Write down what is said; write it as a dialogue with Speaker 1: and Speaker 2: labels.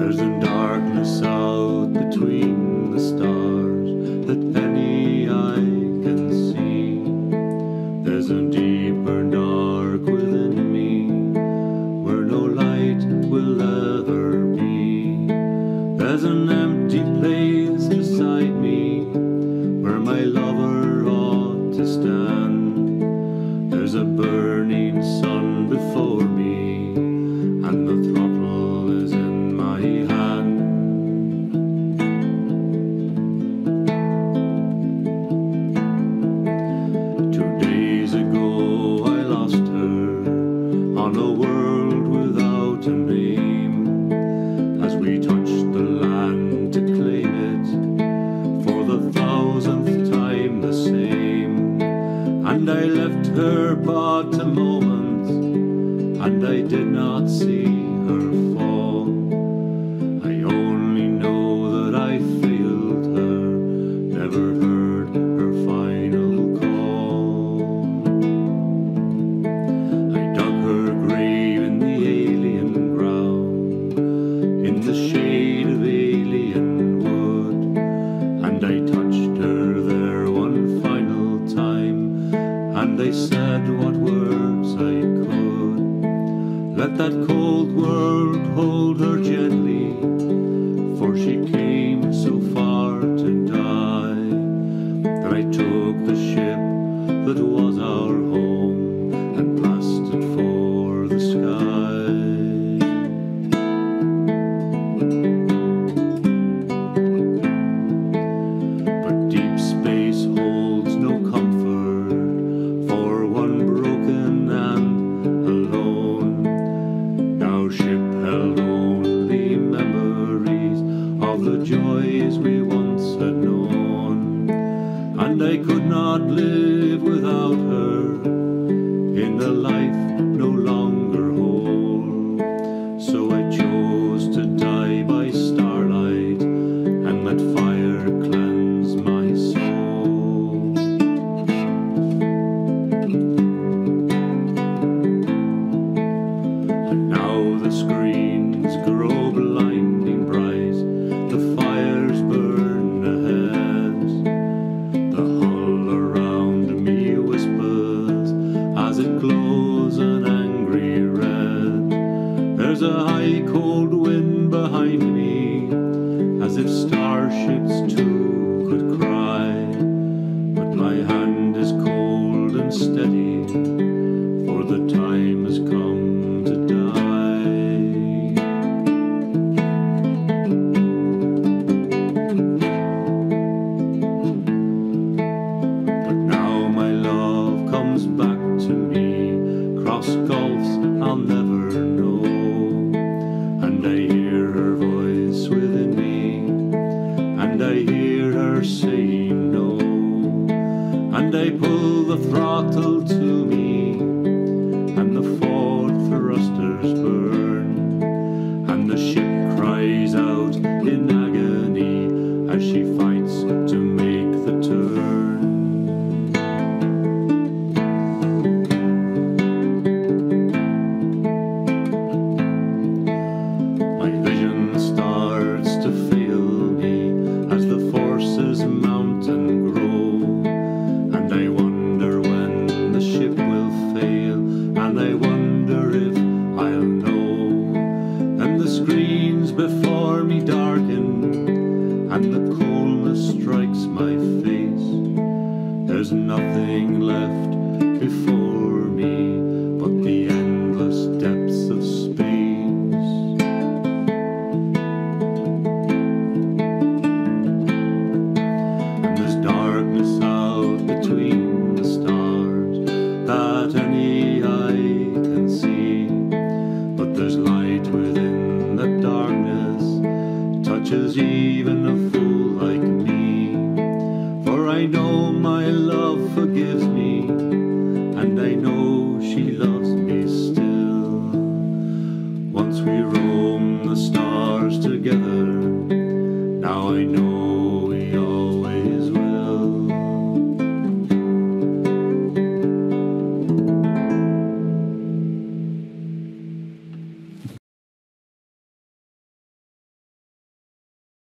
Speaker 1: There's a darkness out between the stars that any eye can see. There's a deeper days ago I lost her on a world without a name. As we touched the land to claim it for the thousandth time the same, and I left her body. Let that cold world hold her gently, for she came so far to die. Then I took the ship that could not live without her in the life no longer whole. So I chose to die by starlight and let fire cleanse my soul. And now the as if starships too could cry. But my hand is cold and steady, for the time has come to die. But now my love comes back to me, cross they wonder if I'll know. And the screens before me darken, and the coldness strikes my face. There's nothing left before. we roam the stars together. Now I know.